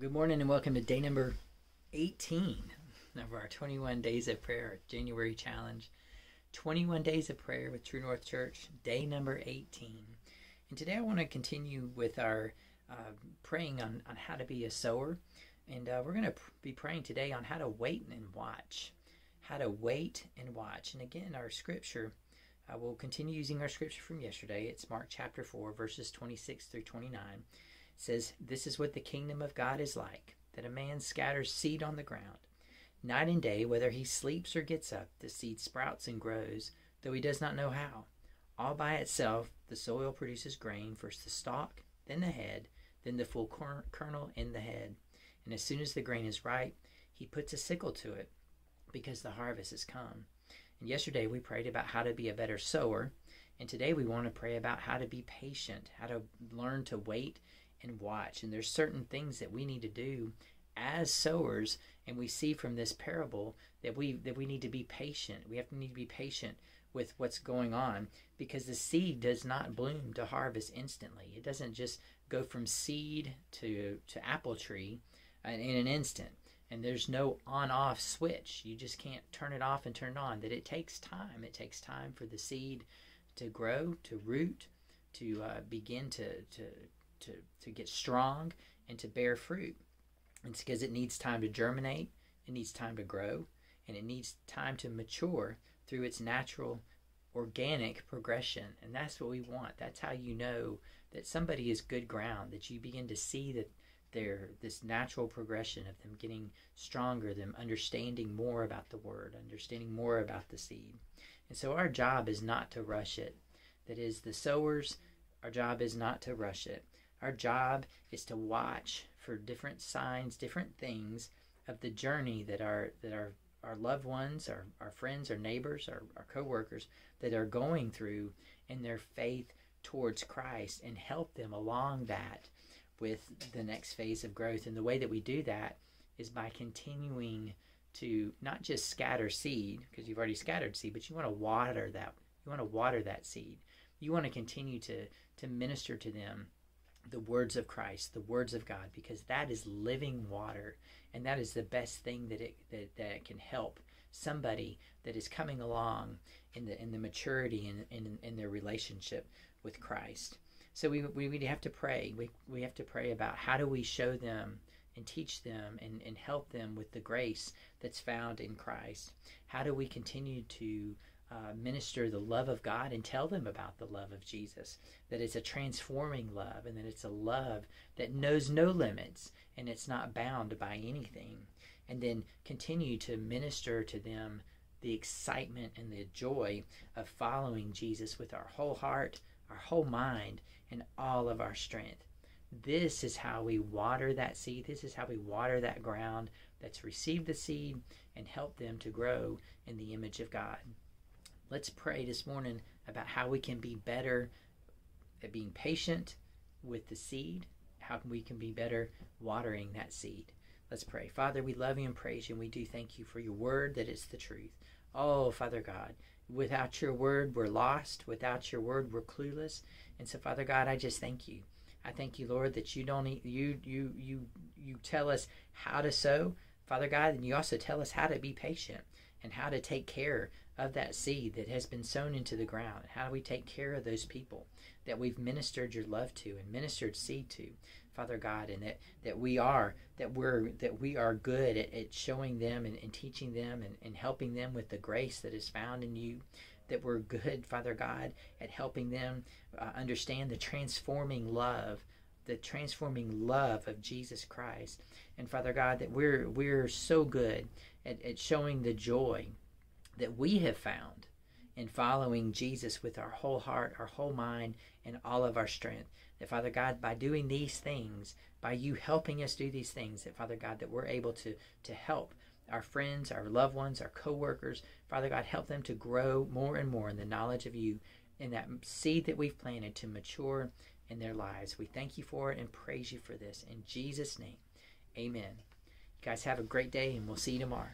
Good morning and welcome to day number 18 of our 21 days of prayer January challenge. 21 days of prayer with True North Church, day number 18. And today I want to continue with our uh, praying on, on how to be a sower. And uh, we're going to pr- be praying today on how to wait and watch. How to wait and watch. And again, our scripture, uh, we'll continue using our scripture from yesterday. It's Mark chapter 4, verses 26 through 29 says, This is what the kingdom of God is like that a man scatters seed on the ground. Night and day, whether he sleeps or gets up, the seed sprouts and grows, though he does not know how. All by itself, the soil produces grain, first the stalk, then the head, then the full kernel in the head. And as soon as the grain is ripe, he puts a sickle to it, because the harvest has come. And yesterday we prayed about how to be a better sower, and today we want to pray about how to be patient, how to learn to wait and watch. And there's certain things that we need to do as sowers, and we see from this parable that we that we need to be patient. We have to need to be patient with what's going on because the seed does not bloom to harvest instantly. It doesn't just go from seed to to apple tree in an instant. And there's no on-off switch. You just can't turn it off and turn it on. That it takes time. It takes time for the seed to grow, to root, to uh, begin to, to to, to get strong and to bear fruit. It's because it needs time to germinate, it needs time to grow, and it needs time to mature through its natural organic progression. And that's what we want. That's how you know that somebody is good ground, that you begin to see that they're this natural progression of them getting stronger, them understanding more about the word, understanding more about the seed. And so our job is not to rush it. That is, the sowers, our job is not to rush it. Our job is to watch for different signs, different things of the journey that our that our our loved ones, our, our friends, our neighbors, our, our coworkers that are going through in their faith towards Christ and help them along that with the next phase of growth. And the way that we do that is by continuing to not just scatter seed, because you've already scattered seed, but you want to water that. You want to water that seed. You want to continue to to minister to them the words of Christ, the words of God, because that is living water, and that is the best thing that it that, that can help somebody that is coming along in the in the maturity and in, in, in, their relationship with Christ. So we, we, we have to pray. We, we have to pray about how do we show them and teach them and, and help them with the grace that's found in Christ. How do we continue to uh, minister the love of God and tell them about the love of Jesus. That it's a transforming love and that it's a love that knows no limits and it's not bound by anything. And then continue to minister to them the excitement and the joy of following Jesus with our whole heart, our whole mind, and all of our strength. This is how we water that seed. This is how we water that ground that's received the seed and help them to grow in the image of God. Let's pray this morning about how we can be better at being patient with the seed, how we can be better watering that seed. Let's pray. Father, we love you and praise you, and we do thank you for your word that is the truth. Oh, Father God, without your word, we're lost. Without your word, we're clueless. And so, Father God, I just thank you. I thank you, Lord, that you don't you you you you tell us how to sow, Father God, and you also tell us how to be patient and how to take care of that seed that has been sown into the ground? How do we take care of those people that we've ministered your love to and ministered seed to, Father God, and that, that we are that we're that we are good at, at showing them and, and teaching them and, and helping them with the grace that is found in you. That we're good, Father God, at helping them uh, understand the transforming love the transforming love of Jesus Christ. And Father God, that we're we're so good at, at showing the joy that we have found in following Jesus with our whole heart, our whole mind, and all of our strength. That, Father God, by doing these things, by you helping us do these things, that, Father God, that we're able to, to help our friends, our loved ones, our co-workers, Father God, help them to grow more and more in the knowledge of you in that seed that we've planted to mature in their lives. We thank you for it and praise you for this. In Jesus' name, amen. You guys have a great day, and we'll see you tomorrow.